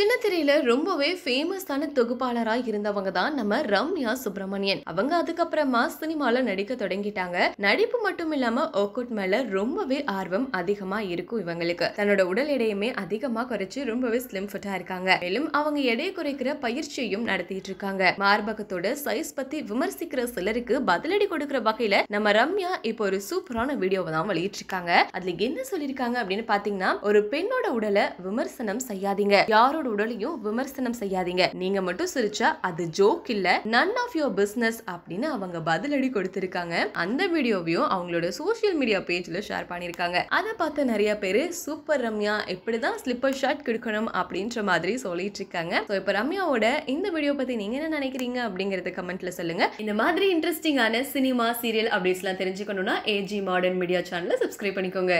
டிவில ரொம்பவே ஃபேமஸான தொகுப்பாளரா இருந்தவங்க தான் நம்ம ரம்யா சுப்பிரமணியன். அவங்க அதுக்கப்புறமா சினிமால நடிக்க தொடங்கிட்டாங்க. நடிப்பு மட்டும் இல்லாம ஒக்குட் மேல ரொம்பவே ஆர்வம் அதிகமா இருக்கும் இவங்களுக்கு. தன்னோட உடல் எடையுமே அதிகமா குறைச்சு ரொம்பவே ஸ்லிம் ஃபிட்டா இருக்காங்க. மேலும் அவங்க எடையை குறைக்கிற பயிற்சியையும் நடத்திட்டு இருக்காங்க. மார்பகத்தோட சைஸ் பத்தி விமர்சிக்கிற சிலருக்கு பதிலடி கொடுக்கிற வகையில நம்ம ரம்யா இப்போ ஒரு சூப்பரான வீடியோவை தான் வெளியிட்டிருக்காங்க. அதுல என்ன சொல்லியிருக்காங்க அப்படின்னு பாத்தீங்கன்னா ஒரு பெண்ணோட உடலை விமர்சனம் செய்யாதீங்க. யாரோட உடலையும் விமர்சனம் செய்யாதீங்க. நீங்க மட்டும் சிரிச்சா அது ஜோக் இல்ல. நன் ஆஃப் யோர் பிசினஸ் அப்படின்னு அவங்க பதிலடி கொடுத்திருக்காங்க. அந்த வீடியோவையும் அவங்களோட சோஷியல் மீடியா பேஜ்ல ஷேர் பண்ணிருக்காங்க அதை பார்த்த நிறைய பேர் சூப்பர் ரம்யா இப்படிதான் ஸ்லிப்பர் ஷர்ட் கொடுக்கணும் அப்படின்ற மாதிரி சொல்லிட்டு இருக்காங்க ஸோ இப்போ ரம்யாவோட இந்த வீடியோ பத்தி நீங்க என்ன நினைக்கிறீங்க அப்படிங்கறத கமெண்ட்ல சொல்லுங்க. இந்த மாதிரி இன்ட்ரெஸ்டிங்கான சினிமா சீரியல் அப்டேட்ஸ்லாம் தெரிஞ்சுக்கணும்னா ஏஜி மாடர்ன் மீடியா சேனலை சப்ஸ்கிரைப் பண்ணிக்கோங்க.